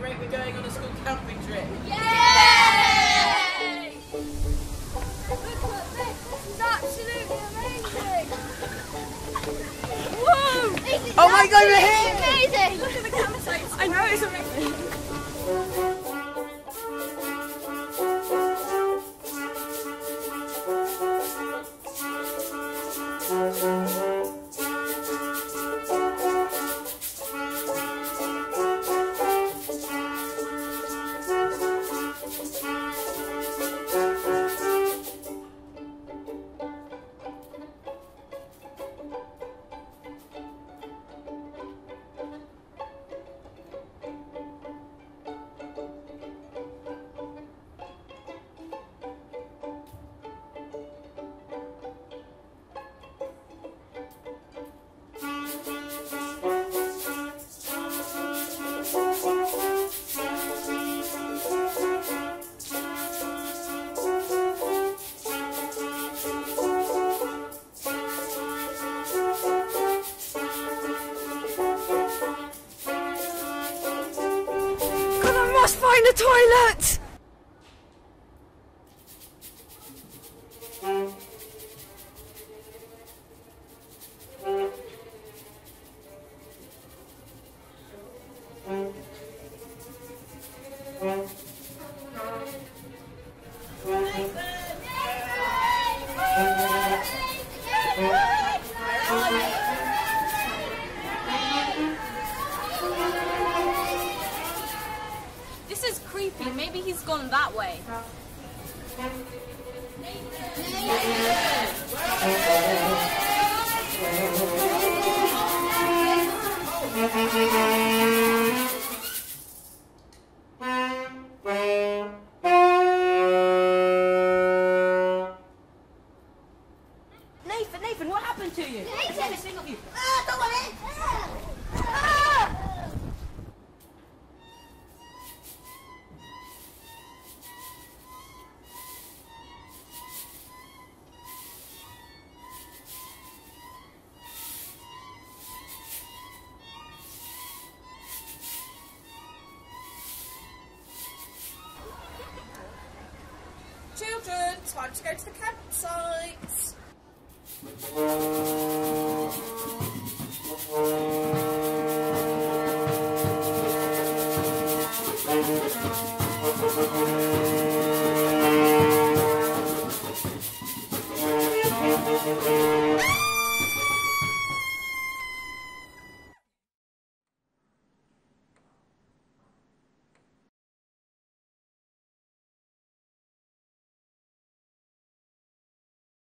We're going on a school camping trip. Yay! Yay! Look. This is absolutely amazing. Whoa! Oh my god, we're here! amazing! Look at the campsite. I know, it's amazing. Must find the toilet! This is creepy. Maybe he's gone that way. Nathan, Nathan, what happened to you? Nathan! Missing of you. Ah, don't want Children, time to go to the campsite.